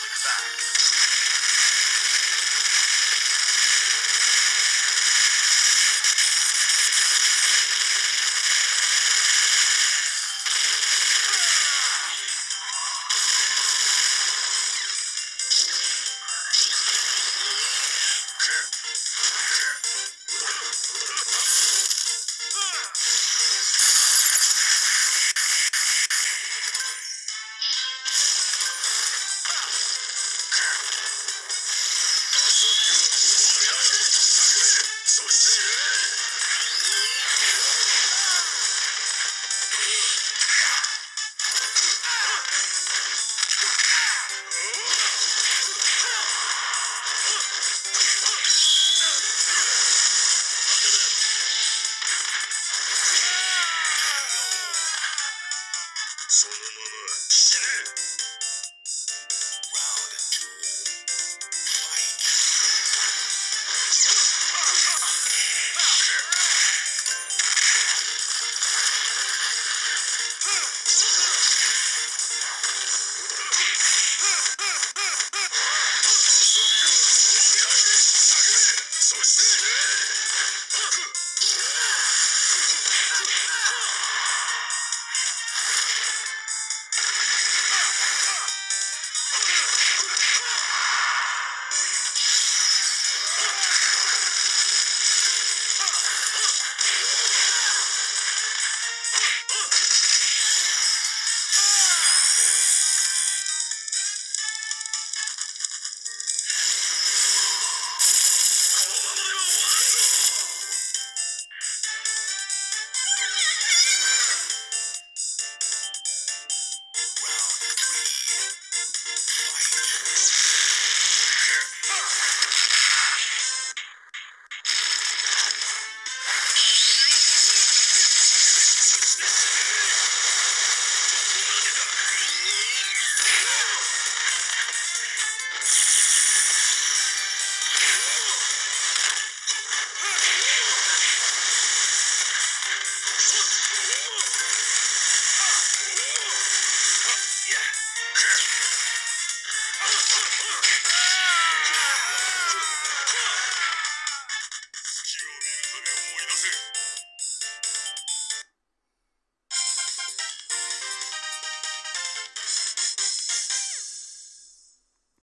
done そのまま死ね。Yeah. Yeah.